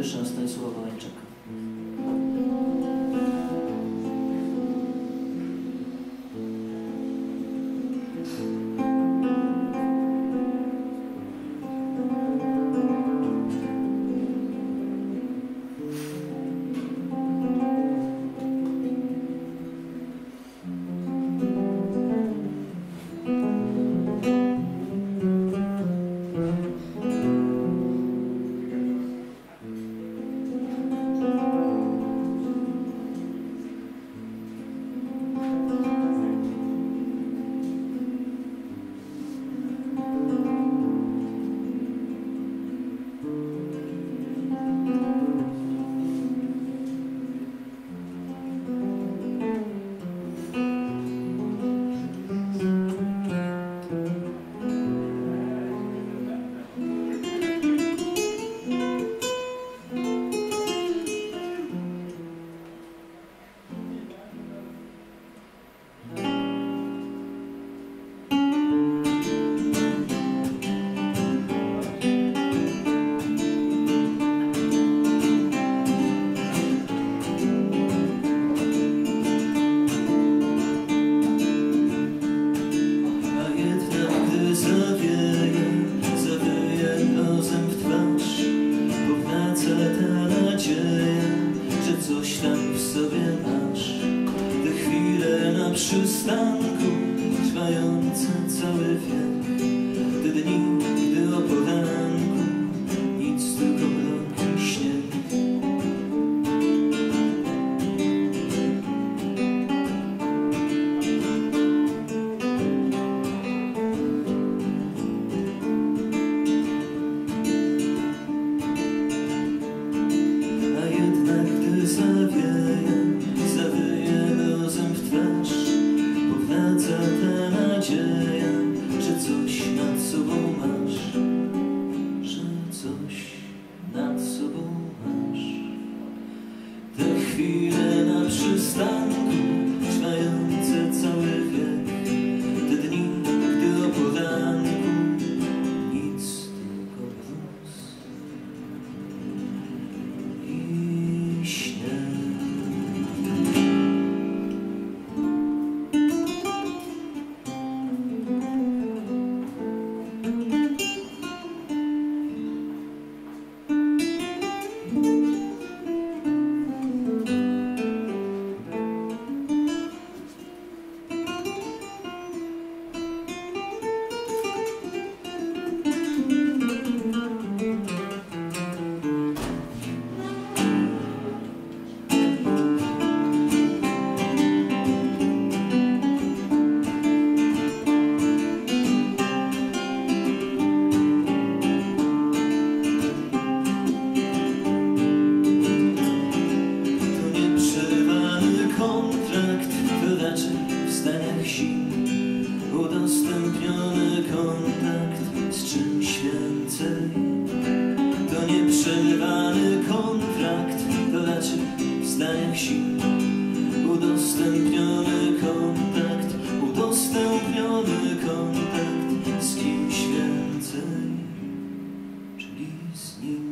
Krysza Stanisława Wałęczaka. Sobie masz. Te chwile na przystanku, trwające cały wiek Te w zdaniach sił udostępniony kontakt z czymś więcej. To nieprzerwany kontrakt, to raczej w zdaniach sił udostępniony kontakt, udostępniony kontakt z kimś więcej, czyli z nim.